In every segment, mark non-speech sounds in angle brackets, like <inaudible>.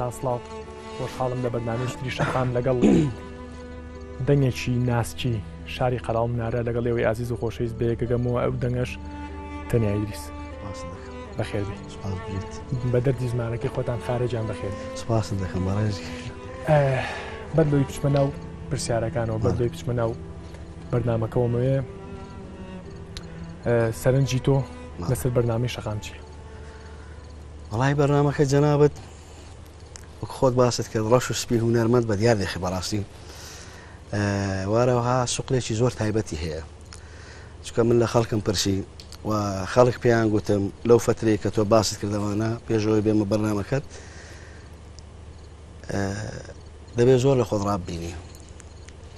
ئێستا سلااو خۆشحاڵم لە بەنامێشتری شەقام لەگەڵ <coughs> دەنگێکی ناسکی شاری قەڵام نارە لەگەڵ لێوەی ئازیز و خۆشەویست بەیەکەگەمەوە ئەو دەنگەش تەنیا ئیدریس بەخێر بە دەردی زمانەکەی خۆتان خارجان بەخێر سپاس دەکەم بەڕێزی بەدلۆی پچمەنە و پرسیارەکانەوە بەدلۆی پچمەنە و بەرنمەکەەوەمەیە سەرنجی تۆ لەسەر بەرنامی شەقام چی وڵی بەرنمەکە جەنابەت خۆت باست کە ڕەش و سپی هوەرمەند بە دیار دەخی بەڕاستی وارەوەها سوقلێکی زۆر تایبەتی هەیە چکە من لە خەڵکم پرسی و خەڵک پێیان گوتم لەو فترێک کە تۆ باست کردەوانە پێشەوەی بێمە بەرنامەکەت دەبێت زۆر لە خۆڕاب بینی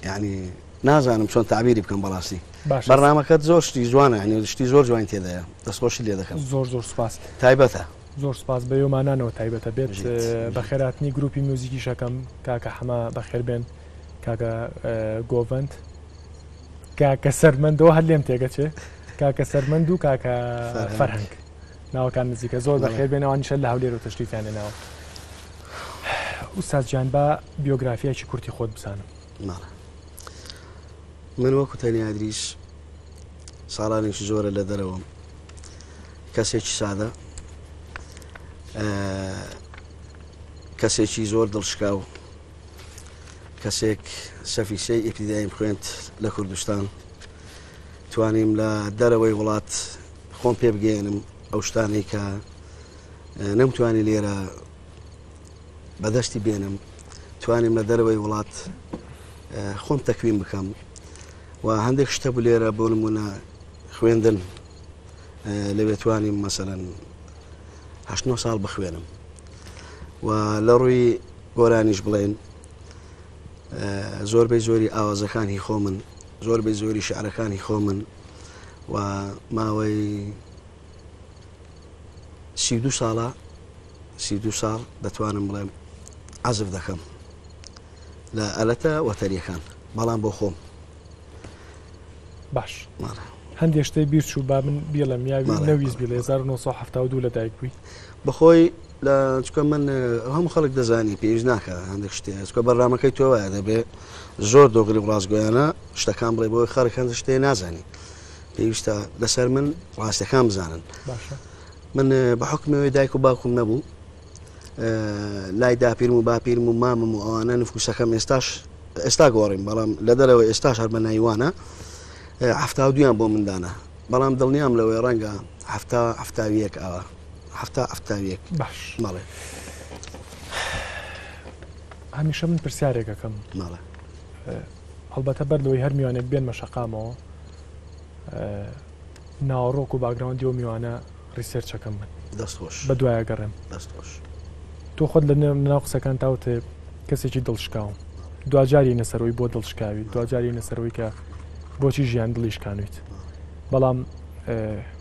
یعنی نازانم چۆن تعبیری بکەم بەڕاستی بەرنامەکەت زۆر شتی جوانە هەنی شتی زۆر جوان تێدایە دەستخۆشی لێ دەکەم زۆر زۆر سپاس تایبەتە زۆر سپاس بە یۆمانانەوە تایبەتە بێت بە خێراتنی گروپی موزیکی شەکەم کاکە هەمە بەخێربێن کاکە گۆڤند کاکە سەرمەندەوە هەر لێم تێگەچێ کاکە سەرمەند و کاکە فەرهنگ ناوەکان نزیکە زۆر بەخێر بێنەوەنیشە لە هەولێر و تەشتیتانێنەوە ئوستازجان بە بیۆگرافیەکی کورتی خۆت بزانم من وەکو تەنیادریش ساڵانێکی زۆرە لە دەرەوەم کەسێکی سادە کەسێکی زۆر دڵشکا و کەسێک سەفیسەی ئیپیدایم خوێنند لە کوردستان توانیم لە دەرەوەی وڵات خۆم پێ بگەێنم ئەو شتانی کە نەمتوانی لێرە بەدەستی بێنم توانیم لە دەرەوەی وڵات خۆم تەکوین بکەم و هەندێک شتە بولێرە بۆ نمونە خوێندن لەوێتوانیم مەسەرەن هەشت ساڵ بخوێنم و لە ڕووی گۆرانیش بڵێن زۆربەی زۆری ئاوازەکانی خۆ من زۆربەی زۆری شعرەکانی خۆ من و ماوەی سی دو ساڵە سی دو ساڵ دەتوانم بڵێم عزف دەکەم لە ئەلەتە وەتەریەکان بەڵام بۆ خۆم باش مارە هەندێک شتەی بیرچوو با من بیڵم یاوی نەویست بی لە 1970 لە دایک بووی بەخۆی لە چکە من هەم خەڵک دەزانی پێویست ناکە هەندێک شتێ چکە بەرنمەکەی تۆوایە دەبێ زۆر دۆغلی ڕازگویانە شتەکان بڵێ بۆی خەڵک هەندە شتێ نازانی پێویستە لەسەر من ڕاستەکان بزانن من بە حکمەوەی دایک و باکم نەبوو لای داپیرم و باپیرم و مامم و ئەوانە نفکوسەکەم ئێستاش ئێستا گۆڕیم بەڵام لە دەرەوە ئێستاش هەر بە نایوانە هەفتا دویان بۆ مندانە بەڵام دڵنیام لەوەی ڕەنگە هەفتا هەفتاویەک ئاوە هەفتا ئەفتاویەک باش ماڵێ هەمیشە من پرسیارێکەکەم ماڵێ هەڵبەتە بەردەوەی هەر میوانێک بێن مەشەقامەوە ناوەڕۆک و باگراوندی و میوانە ریسێرچەکەم من دەستۆش بە دوایە گەڕێم دەستۆش تۆ خۆت لە ناو قسەکان تاوتێ کەسێکی دڵشکاوم دوجاری نەسەرەوەی بۆ دڵشکاوی دوجاری نەسەرەوەی کە بۆچی ژیان دڵیشکانویت بەڵام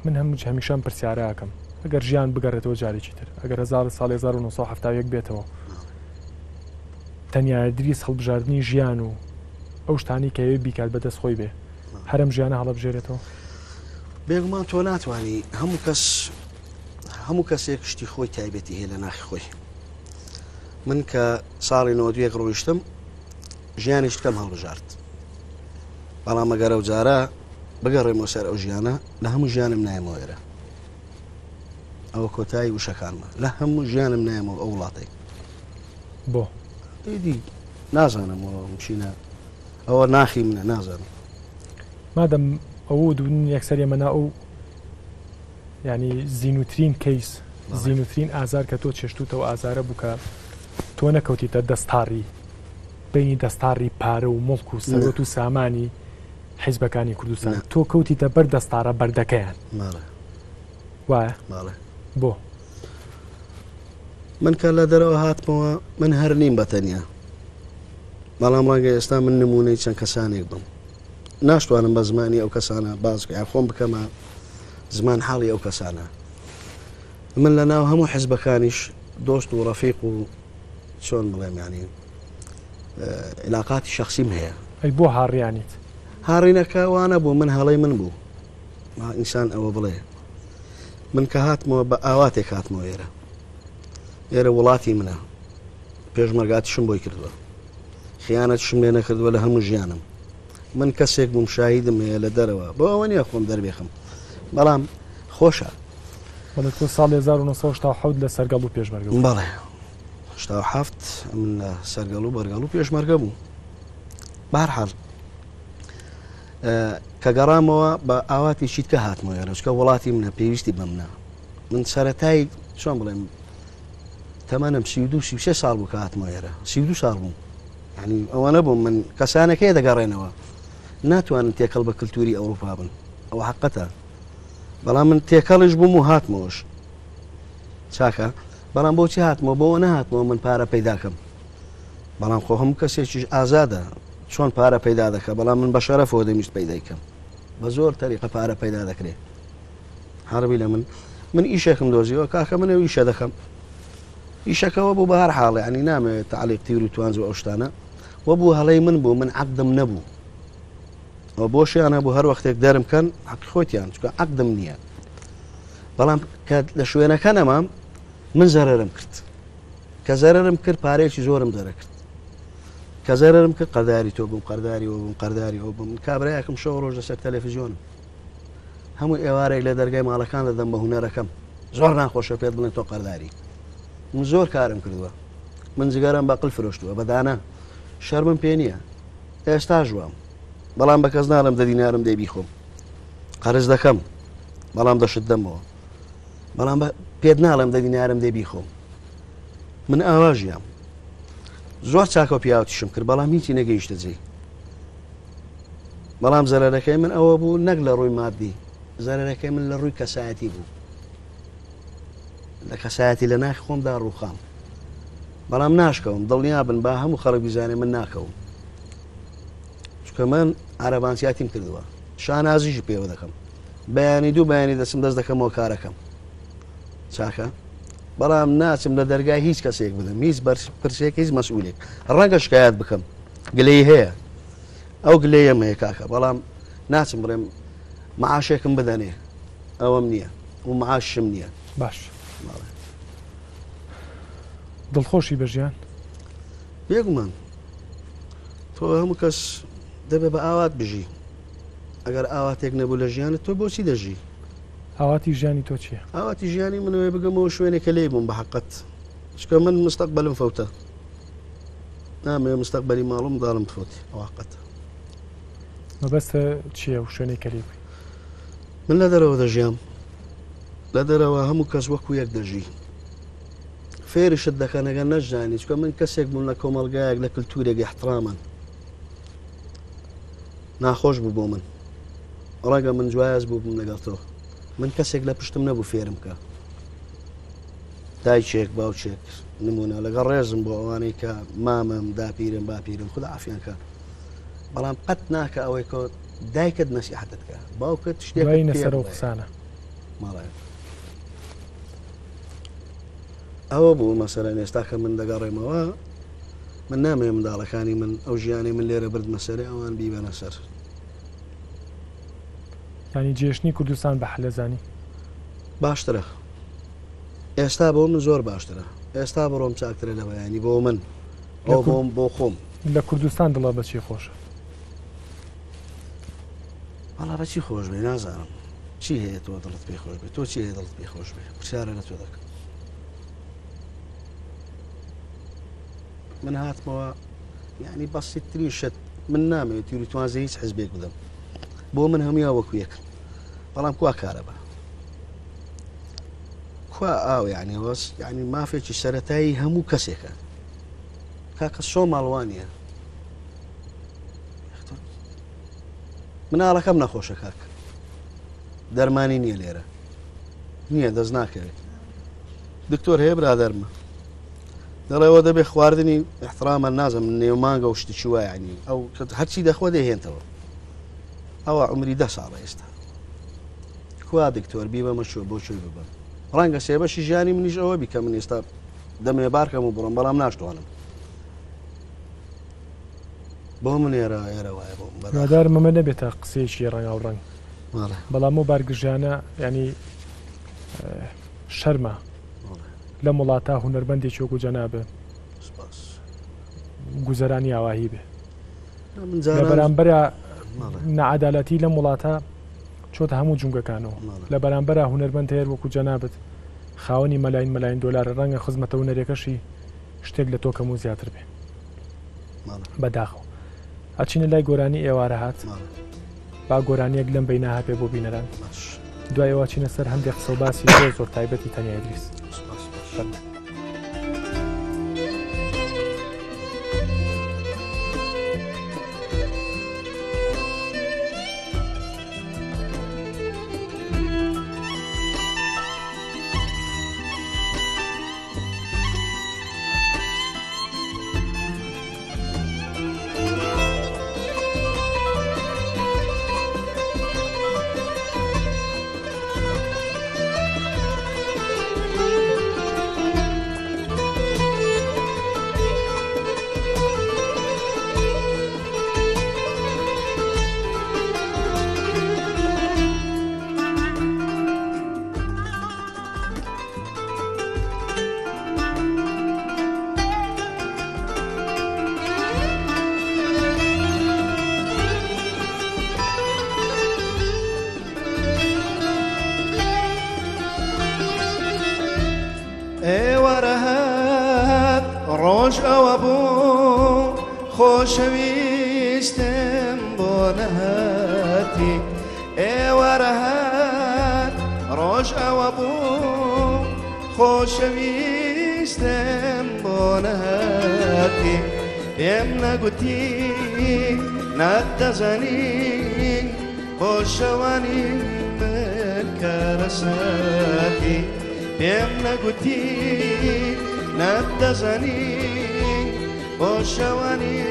من هەموو هەمیشان پرسیارەکەم ئەگەر ژیان بگەڕێتەوە جارێکی تر ئەگەر 1970 بێتەوە تەنیا دریس هەڵبژاردننی ژیان و ئەو شتانی کەوێ بیکات بەدەست خۆی بێ هەرم ژیانە هەڵەبژێرێتەوە بێگومان تۆ ناتوانانی هەموو کەس هەموو کەسێک شتی خۆی تایبەتی هەیە لە ناخی خۆی من کە ساڵی نەوە دوێک ڕۆیشتم ژیانیشت کەم هەڵبژارد بەڵام مەگەرە و جارە بگەڕێمەوە سەر ئەو ژیانە لە هەموو ژیانم نایمەوەێرە ئەوە کۆتایی وشەکانمە لە هەموو ژیانم نایمەوە ئەو وڵاتێک بۆ دیدی نازانمەوە چینە ئەوە ناخی منە نازانم مادەم ئەوە دوون یەکسەر ئێمەنا ئەو ینی زیینوترین کەیس زیینوترین ئازار کە تۆ چێشتوتەوە ئازارە بووکە تۆ نەکەوتیتە دەستاڕی بینی دەستاڕی پارە و مڵک و سەرەت و سامانی حیزبەکانی کوردستان تۆ کەوتیتە بەر دەستارە بەردەکەیان وایە بۆ من کە لە دەرەوە هاتمەوە من هەر نیم بەتەنیا بەڵام ڕەنگە ئێستا من نمونەی چەند کەسانێک بم ناشتوانم بە زمانی ئەو کەسانە بازکە خۆم بکەمە زمان حاڵی ئەو کەسانە من لە ناو هەموو حزبەکانیش دۆست و ڕەفیق و چۆن بڵێمیانی علااقاتی شخصیم هەیە ئەی بۆ هاڕیانیت هاڕینەکەوانە بوو من هەڵی من بوو ئینسان ئەوە بڵێ من کە هاتمەوە بە ئاواتێک هاتمەوە ئێرە ئێرە وڵاتی منە پێشمەرگات شم بۆی کردووە خیانەت شم لێ نەکردووە لە هەموو ژیانم من کەسێک بووم شاهیدم هەیە لە دەرەوە بۆ ئەوە نیە خۆم دەربێخم بەڵام خۆشە بەڵێت ساڵ 1970 لە سەرگەڵ و پێشمەرگ بەڵێ ه من لە سەرگەڵ و بەرگەڵ و پێشمەرگە بوو بارحال کە گەڕامەوە بە ئاواتی شیتکە هاتمەوە ێرەشکە وڵاتی منە پێویستی بمنا من سەتای چۆن بڵێم تەمەنم سی دو سی شش ساڵ بوو کە هاتمە ێرە سی دو ساڵ بوو ینی ئەوە نەبووم من کەسانەکەی دەگەڕێنەوە ناتوانن تێکەڵ بە کللتوری ئەوروپا بن ئەو حقەتە بەڵام من تێکەڵش بووم و هاتمەوەش چاکە بەڵام بۆچی هاتمەوە بۆەوە نەهاتمەوە من پارە پیداکەم بەڵام خۆ هەم کەسێکیش ئازادە چۆن پارە پەیدا دەکە بەڵام من بە شەرە فۆ دەمیشت پەیدایکەم بە زۆر تەریقە پارە پەیدا دەکرێت هەربی لە من من ئیشێکم دۆزیەوە کاکە منە ویشە دەکەم ئیشەکەەوە بوو بە هەر حاڵێ ئەنی نامەوێت تعلیق تیور و توانز و ئەوشتانە وە بوو هەڵی من بوو من عبدم نەبوو ئەو بۆشیانە بوو هەر وەختێک دەرم کەن حەق خۆتیان چکە عقدم نییە بەڵام لە شوێنەکە نەمام من زەرەرم کرد کە زەرەرم کرد پارێکی زۆرم دەرەکرد کە زەرم کە قەرداری تۆ بم قەرداری و بم قەرداری و بم کابراایەکەم شەو ڕۆژ لەسەر تەلەفیزیۆن هەموو ئێوارێک لە دەرگای ماڵەکان لەدەم بە هوەرەکەم زۆر ناخۆشە پێت بڵێن تۆ قەرداری من زۆر کارم کردووە من جگەرم بەقل فرۆشتووە بەدانە شەرمم پێ نییە ئێستا ژوام بەڵام بە کەس نارم دە دینارم دەبی خۆم قەرز دەکەم بەڵام دەشت دەمەوە بەڵام پێت ناڵم دە دینارم دەبی خۆم من ئاواژیام زۆر چاکۆ پیاوتیشم کرد بەڵام هیچی نەگەیشتە جێ بەڵام زەرەکەی من ئەوە بوو نەک لە ڕووی مادی زەرەکەی من لە ڕووی کەسایەتی بوو لە کەسایەتی لە ناخی خۆمدا ڕووخام بەڵام ناشکەم دڵنیا بن با هەموو خەڵک بیزانێ من ناکەوم چکە من عربانسیاتیم کردووە شانازیژی پێوە دەکەم بەیانی دوو بەیانی دەسم دەست دەکەمەوە کارەکەم چاکە؟ بەڵام ناچم لە دەرگای هیچ کەسێک بدەم هیچ پرسێک هیچ مەسئولێک ڕەنگە شکایەت بکەم گلەی هەیە ئەو گلەیەم هەیە کاکە بەڵام ناچم بڕێم معاشێکم بدەنێ ئەوەم نییە و معاشم نییە باش دڵخۆشی بەژیان بێگومان تۆ هەموو کەس دەبێ بە ئاوات بژی ئەگەر ئاواتێک نەبوو لە ژیانت تۆ بۆچی دەژی ئاواتی ژیانی تۆ چییە؟ ئاواتی من منەوەی بگەمەوە شوێنێکە لی بووم بە حقت شکە من مستقبل فەوتە نعم مستەقبلی ماڵم داڵم فوتی ئەوواقەت ما چییە و شوێنی کەلی من لە دەرەوە دەژیام لە دەرەوە هەموو کەس وەکو یەک دەژی فێریشت دەکەنەگە نەژانی چکە من کەسێک بوون لە کۆمەلگایەک لە کللتورێکی احترامن ناخۆش بوو بۆ ببومن ڕەگە من جوایز ببومن بم من کەسێک لە پشتم نەبوو فێرم کە دایچێک باوچێک نمونە لەگە ڕێزم بۆ ئەوانەی کە مامەم داپیرم باپیرم خدا ئافیانکە بەڵام پەت ناکە ئەوەی کۆ دایکت نەسیحتتکە باوکت شتێک نەسەر و قسانە ماڵێت ئەوە بوو مەسەرە ئێستا کە من دەگەڕێمەوە من نامێ منداڵەکانی من ئەو ژیانی من لێرە بردمەسەری ئەوان بیبەنە سەر ینی جێشتنی کوردستان بە حلەزانی باشترە ئێستا بۆ من زۆر باشترە ئێستا بڕۆم چاکترە لەوە ینی بۆ من بۆ بۆم بۆ خۆم لە کوردستان دڵە بەچی خۆشە بەڵا بەچی خۆش بێ نازانم چی هەیە تۆ دڵت پێ خۆش بێ تۆ چی هەیە دڵت پێ خۆش بێ پرسیارە لە تۆ دەکەم من هاتمەوە یعنی بەسی تریشت من نامەوێت تیروتوانزە هیچ حزبێک بدەم بۆ من هەمووی وەکو یەکن بەڵام کوا کارە بە خوا ئاو یعنی هۆس یعنی مافێکی سەتایی هەموو کەسێکە کاکە سۆ ماڵوانە مناڵەکەم نەخۆشە کاکە دەرمانی نییە لێرە نییە دەست ناکەوێت دکتۆر هەیە برادەرمە دەڵێەوە دەبێ خواردنی احترامە نازم نێومانگە و شتی چوایانی ئەو هەرچی دەخوا دەهێنتەوە ئەوە عمری ده ساڵە ئێستا خوا دکتۆر بیبەمەشۆ بۆ چوی ببم ڕەنگە سێبەشی ژیانی منیش ئەوە بیکە من ئێستا دەمێ بارکەم و بڕم بەڵام ناشتوانم بۆ من ێرە ئێرەوایە بۆم بەدار مەمە نەبێت تا قسێکی ڕەنگا و ڕنگ بەڵام و بارگژیانە ینی شەرمە لە وڵاتە هوەربەندی چۆک و جەنابێ گوزەرانی ئاواهی بێ بەرامبەر نعادالەتی لەم وڵاتە چۆتە هەموو جونگەکانەوە لە بەرامبەرە هوەرمەند هەیە وەکو جەنابێت خاوەنی مەلاین مەلاین دلار ڕەنگە خزمەتە و نەرێکەشی شتێک لە تۆ کەم و زیاتر بێ بەداخۆ ئەچینە لای گۆرانی ئێوارە هات با گۆرانیەک لەم بینە هاپێ بۆ بینەران دوایەوە چینە سەر هەندێک سەڵباسی زۆر تایبەتی تەنیا دریست. خوش او خوش ویستم بناتی ای بۆ روش او ڕۆژ خوش ویستم بناتی بۆ نەهەتی پێم زنی خوش وانی من کەرەسەتی پێم نەگوتی نتزني وشواني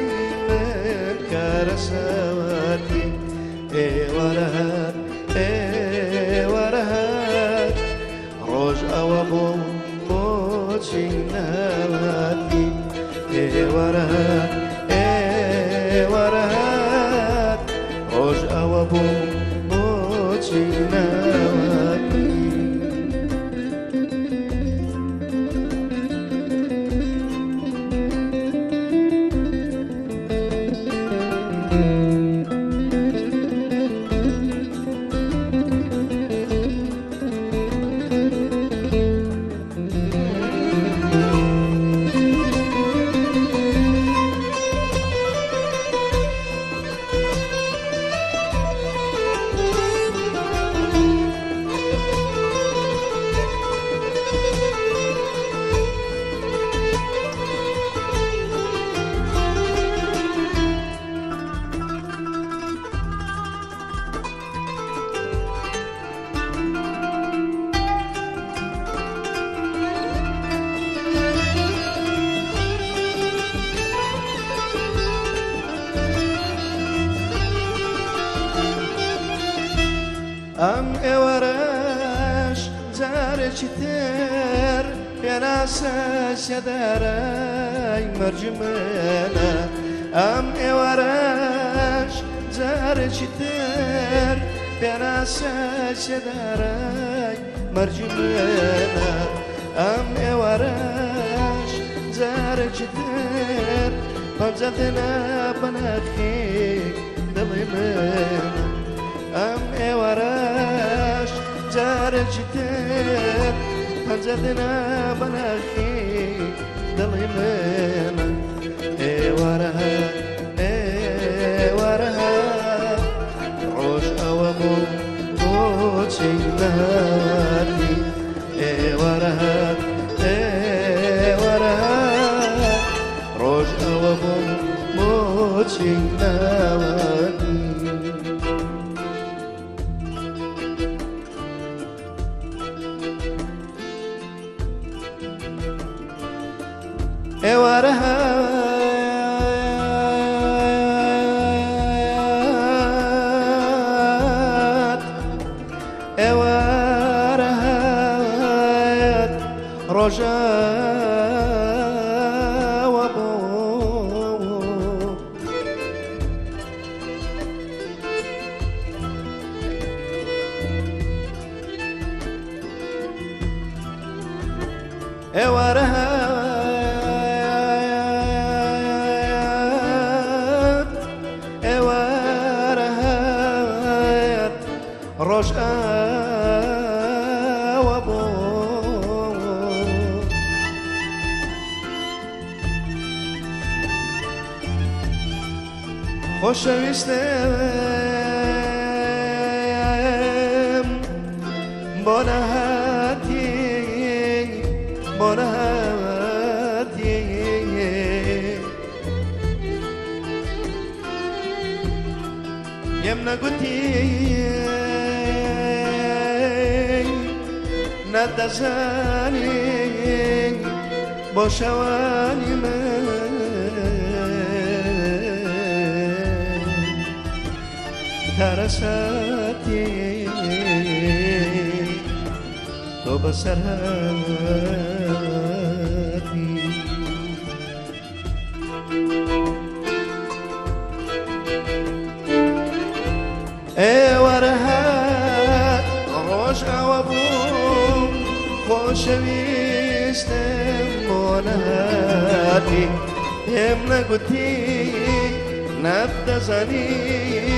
من كرسواتي اي ورهات اي ورهات رجع وابو موتشي نهاتي اي ورهات ام اورش زر چتر پناس شدرای مرجمنا ام اورش زر چتر پناس شدرای مرجمنا ام اورش زر چتر پنجت نبنخی دلی من ام اوارش جار جدر پنجدنا بناخی دلی من اوارها اوارها عوش اوامو بوچی نهانی اوارها اوارها روش اوامو موچین نهانی what a خوشویستم با نهتی با یم نگوتی ندزانی باشوانی من سرساتي توبة روش او ابو بووم خۆشەویستم بۆ نەهاتی پێم نبدا نەفدەزانی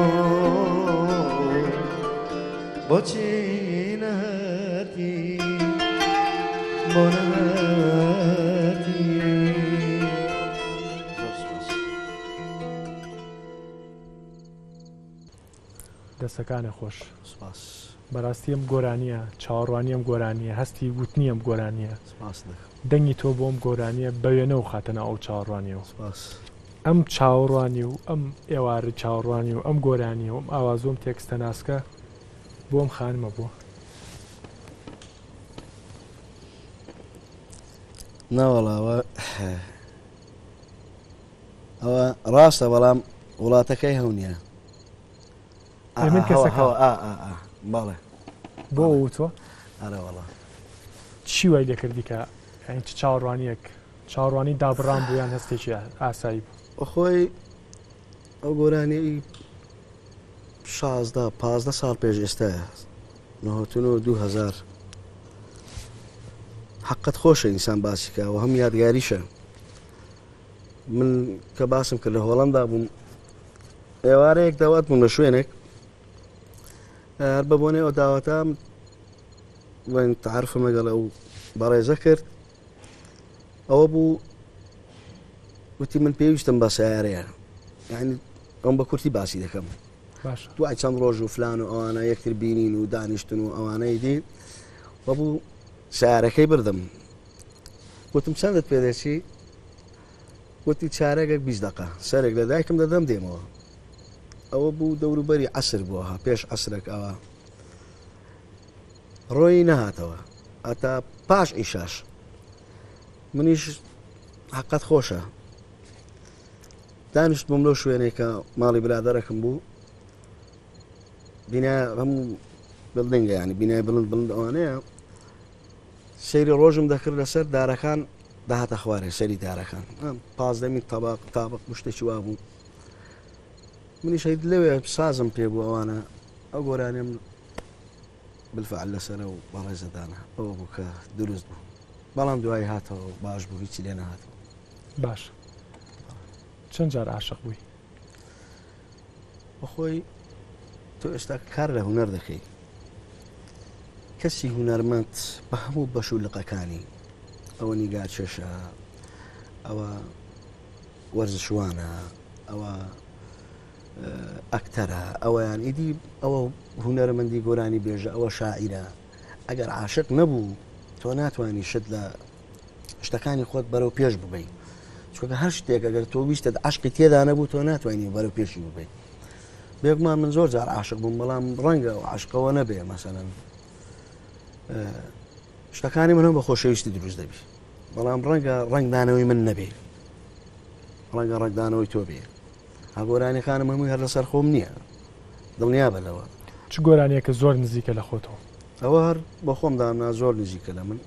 دەستەکانە خۆش بەڕاستیم گۆرانیە چاوەڕوانیم گۆرانیە هەستی گوتنیم گۆرانیە دەنگی تۆ بۆم گۆرانیە بەوێنە و خاتەنە ئەو چاوەڕوانیەوە ئەم چاوەڕوانی و ئەم ئێوارە چاوەڕوانی و ئەم گۆرانی و ئەم ئاوازۆم تێکستە ناسکە بۆم خانمە بووە ناوەڵاوە ئەوە ڕاستە بەڵام وڵاتەکەی هەونیە من کەسەکەەوە باڵێ بۆ وتوە ئەرەوەڵە چی وای لێکردی کە ئەین چاوەڕوانیەک چاوەڕوانی دابڕام بوویان هەستێکی ئاسایی بوو خۆی ئەو گۆرانی شازدا پازدە ساڵ پێش ئێستاە نهتون و دو هزار حقت خۆشە ئینسان باسیکەەوە هەم یادگاریشە من کە باسم کرد لە هۆڵەمدا بووم ئێوارەیەک داوات بووم لە شوێنێک هەر بە بۆ نێەوە داواتام وەن تعرفە مەگەڵ ئەو بەڕێزە کرد ئەوە بوو وتی من پێویستم بە يعني یعنی ئەم بە کورتی باسی دەکەم تو چەند ڕۆژ روجو فلان و ئەوانە یەکتر بینین و أو أنا ئەوانەی دی سعره كي بردم وتم سندت بيدشي وتي چارەگەک بیست دقه سەرێک لە دایکم دەدەم دێمەوە ئەوە بوو دەوروبەری عسر بووەها پێش عسرێک ئەوە ڕۆی نەهاتەوە ئەتا پاش ئیشاش منیش حقت خۆشە دانیشت بم لەو شوێنێکە ماڵی برادەرەکەم بوو بینە هەموو بڵدەنگە ینی بینای بڵند بڵند ئەوانەیە سەیری ڕۆژم دەکرد لەسەر دارەکان داهاتە خوارێ سەری دارەکان پازدەمی تابق تابق مشتێکی وا بوو منی شەید لەوێ سازم پێ بوو ئەوانە ئەو گۆرانێم بفعل لەسەرە و بەڕێزەدانە ئەوە بوو کە دروست بوو بەڵام دوای هاتەوە باش بوو هیچی لێ نەهاتەوە باش چەند جار عاشق بووی بەخۆی تۆ ئێستا کار لە هوەر دەکەیت کەسی هوەرمەند بە هەموو بەش و لقەکانی ئەوە نیگار چێشە ئەوە وەرزشوانە ئەوە ئەکتەرە ئەویان ئیدی ئەوە هوەرمەندی گۆرانی بێژە ئەوە شاعیرە ئەگەر عاشق نەبوو تۆ ناتوانانی شت لە شتەکانی خۆت بەرەو پێش ببیت چکە هەر شتێک ئەگەر تۆ ویستت عشقی تێدا نەبوو تۆ ناتوانانی بەرەو پێشی ببیت بێکمان من زۆر جار عاشق بووم بەڵام ڕەنگە و عاشقەوە نەبێ مەسەن شتەکانی منم بە خۆشەویستی دروست دەبی بەڵام ڕەنگە ڕنگدانەوەی من نەبێ ڕەنگە ڕنگدانەوەی تۆ بێت ئاگۆرانی خانم هەمووی هەر لەسەر خۆم نییە دڵنیا بەلەوە چ گۆرانەیەکە زۆر نزیکە لە خۆتەوە ئەوە هەر بە خۆم دانا زۆر نزیکە لە من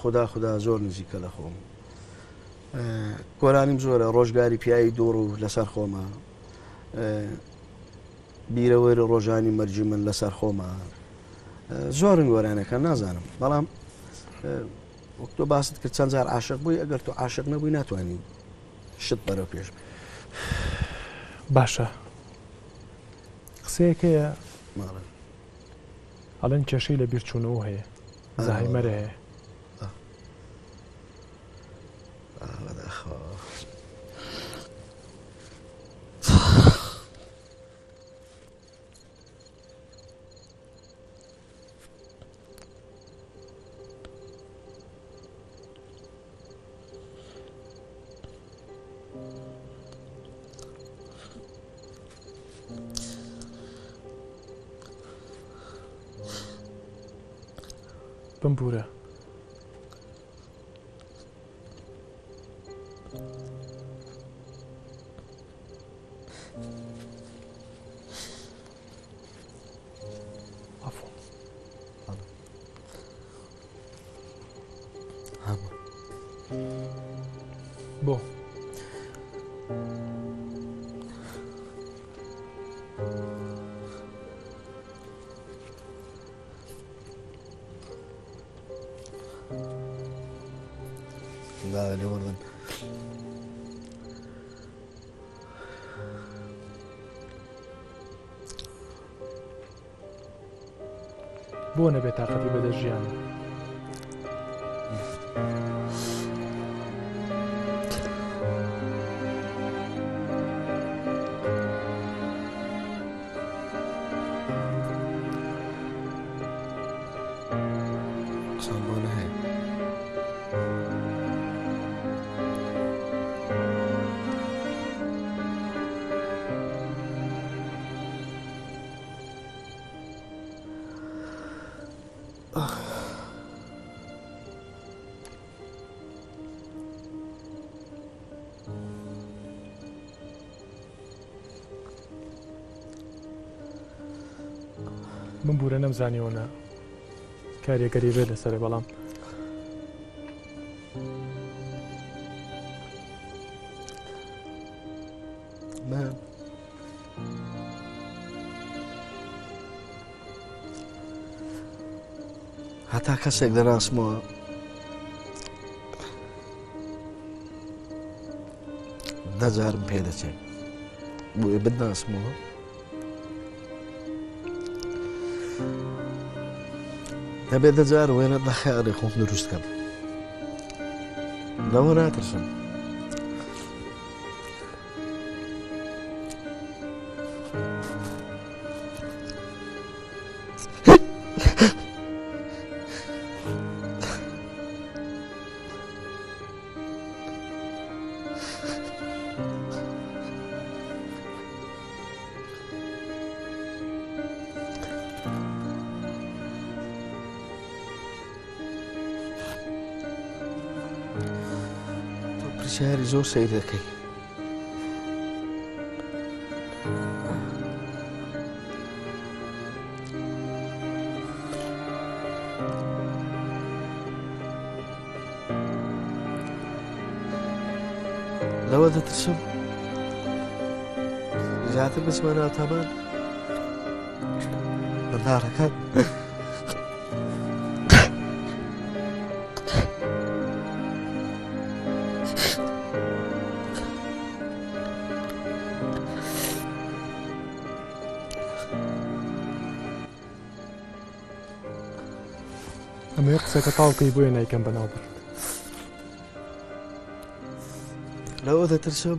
خدا خدا زۆر نزیکە لە خۆم گۆرانیم زۆرە ڕۆژگاری پیاوی دوور و لەسەر خۆمە بیرەوەی ڕۆژانی مەرجی من لەسەر خۆمە زۆرن گۆرانەکە نازانم بەڵام وەکتۆ باست کرد چەند جار عاشق بووی ئەگەر تۆ عاشق نەبووی ناتوانانی شت بەرە پێش باشە قسەیەکەیە ئەڵەن کێشەی لە بیرچوونەوە هەیە زاهیمەرە هەیە بۆ نەبێت تااقەتی بەدەژیان من بورە نەمزانیەوەە کارێکەری بێت لەسەر بەڵام کسی da nas moja. نظر پیدا چه بوی بدنا آسمان. دبی دزار وینا دخیاری خون درست کن نو ناترسم Thank you. زۆر لو دەکەی ترسم دەترسم زیاتر بچمە ناوتەمان بەدارەکەت. اما jurce katao kai buena i kamba naubur. لو إذا ترسم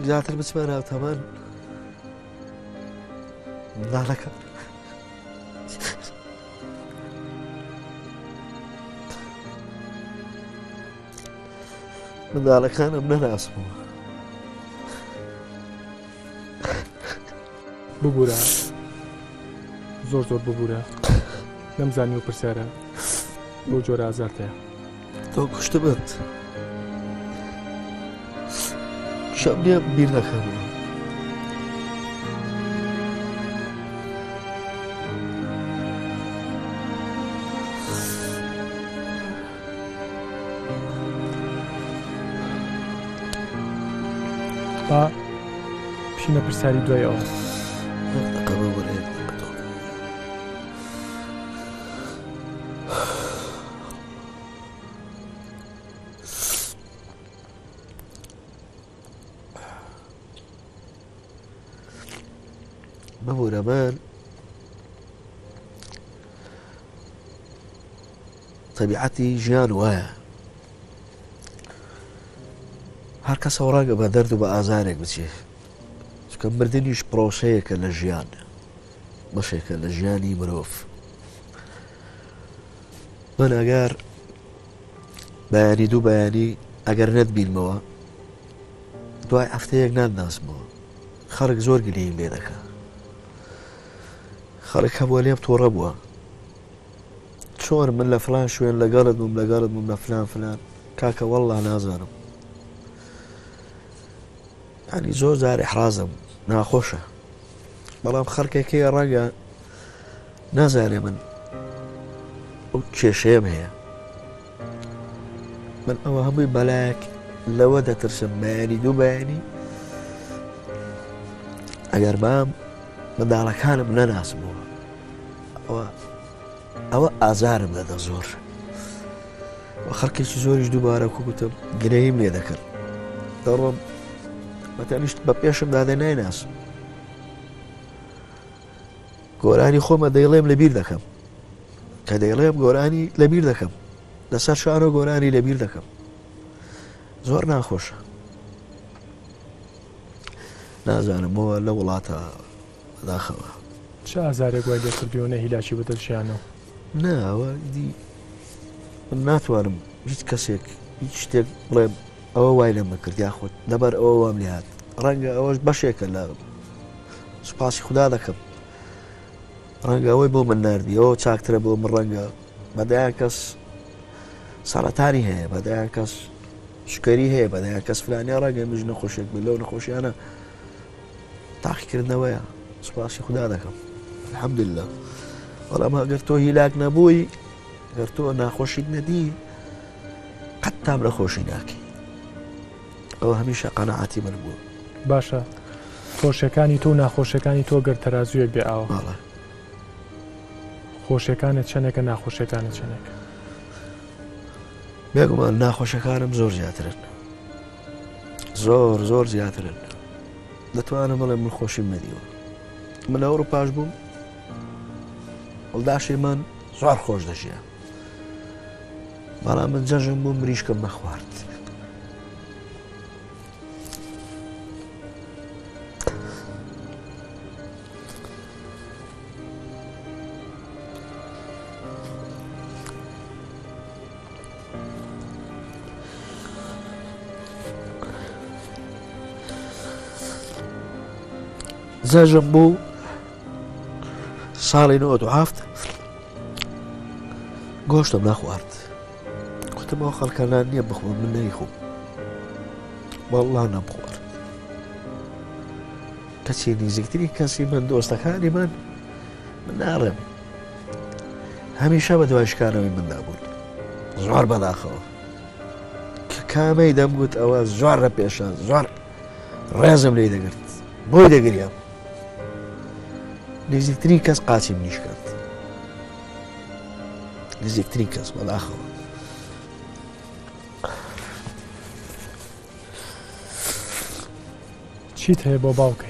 بزعت المسمارة وثمان ذلك من ذلك أنا من أنا أسمه ببورا zor zor bubure. Nëm zani u përsere. Nuk gjore azarte. Do po, kështë të bëtë. Shabria bir në kërë. Pa, pëshinë për sari dhe jo. Në kërë bërë. جبال طبيعتي جانوایە هەر کەس ڕەنگە بە دەرد و بە ئازارێک بچێ چکە مردنیش پرۆشەیەکە لە ژیان بەشێکە لە ژیانی مرۆڤ من ئەگەر بەیانی دوو بەیانی ئەگەر نەت بینمەوە دوای هەفتەیەک نادناسمەوە خەرک زۆر گریم لێ دەکات خالك هبوا ليه بتو ربوا شور من لفلان شوين لقارد من لقارد من لفلان فلان كاكا والله نازارم يعني زو زار إحرازم ناخوشة بلام خالك كي راقا نازاني من وكي شيم هي من أهم بلاك لو ده ترسم ماني دوباني أجر بام منداڵەکانم نەناسمەوە ئەوە ئەوە ئازارم دەدە زۆر خەڵکێکی زۆریش دووبارە کوگوتم گرەیم لێ دەکرد دەڕۆم بەتەنیشت بە پێشم دادە نایناسم گۆرانی خۆمە دەیڵێم لەبییر دەکەم کە دەیڵێم گۆرانی لەبییر دەکەم لەسەر شارۆ گۆرانی لەبییر دەکەم زۆر ناخۆشە نازانم بۆ لە وڵاتە داخەوە چه ئازارێک وای لەسەربیۆنە هیلاکی بەدەشیانەوە ناوە دی ناتوانم هیچ کەسێک هیچ شتێک بڵێ ئەوە وای لەمە کرد یاخود لەبەر ئەوە وام لێ هاات ڕەنگە ئەوەش بەشێکە لە سوپاسی خوددا دەکەم ڕەنگە ئەوەی بۆ من نردی ئەوە چاکترە بۆ من ڕەنگە بەدایان کەس ساڵەتانی هەیە بەدایان کەس شکری هەیە بەدایان کەس فلانی ڕەنگە مژ نەخۆشێک بلەو نەخۆشیانە تاقیکردنەوەیە سوپاسی خوددا دەکەم حەبدله بەڵام ئەگەر تۆ هیلاک نەبووی گەر تۆ ناخۆشیت نەدی قەت تام لە خۆشی ناکی ئەوە هەمیشە قەنەعاتی من بوو باشە خۆشیەکانی تۆ ناخۆشیەکانی تۆ گەر تەازویە بێ ئاوە خۆشیەکانت چەنێکە ناخۆشیەکانە چەنێک بێگومان ناخۆشەکانم زۆر زیاترن زۆر زۆر زیاترن دەتوانم بڵێ من خۆشی مەدیوە من لە ئەوروپاش بووم هەڵداشی من زۆر خۆش دەژیە بەڵام من جەژم بوو مریشکم نەخوارد زەژم بوو ساڵی 1970 گۆشتم نەخوارد کوتمەوە خەڵکانان نییە بخۆ من نەیخۆم بەڵڵا نەبخۆر کەچی نزیکتری کەسی من دۆستەکانی من من ناڕێم هەمیشە بە دوایشکارەوەی مندا بوون زۆر بەداخەوە کە کامەی دەمگوت ئەوە زۆر لە پێشە زۆر ڕێزم لی دەگرت بۆی دەگریام نزیکترین کەس قاچی منیش کرد نزیکترین کەس بەداخەوە چیت هەیە بۆ باوکە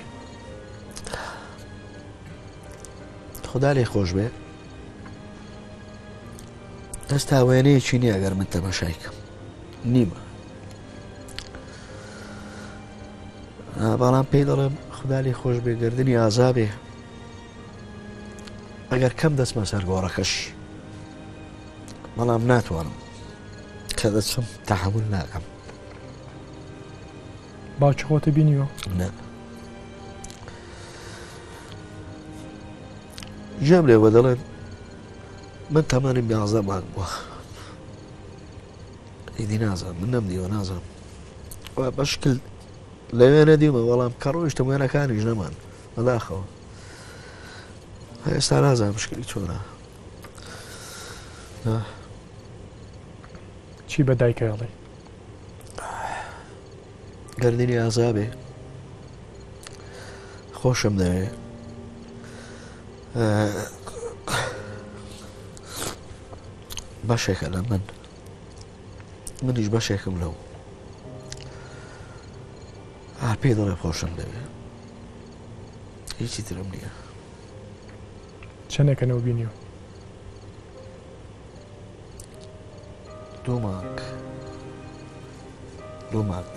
خدا لێ خۆش بێ دەستا وێنەیەکی نییە ئەگەر من تەمەشایکەم نیمە بەڵام پێی دەڵێم خدا لێ خۆش بێ گردردنی ئازابێ ئەگەر کەم دەستمە سەر گۆڕەکەش بەڵام ناتوانم کە دەچم تەحول ناکەم باچ خۆتە بینیوە ژێم لێوە دەڵێن من تەمانم یازەمان بووە ئیدی نازان من نەمدیوە نازان بەشکل لەوێ نەدیمە وەڵام کە ڕۆیشتم وێنەکانی ژنەمان بەداخەوە ئێستا نازان مشکلی چۆنا چی بە دایکڵی گردنی ئازابێ خۆشم دەوێ بەشێکە لە من منیش بەشێکم لەو پێ دەڵێ خۆشم دەوێ هیچی ترم نییە چەندێکەنەوە بینیوە دوو مانگ دوو مانگ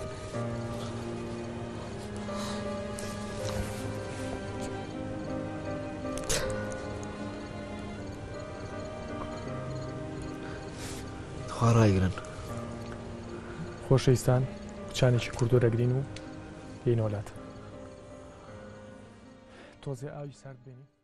خواڕایگرن خۆشەویستان کچانێکی کوردۆرەگرین و دێنۆلات تۆزێ ئاوی سارد بینی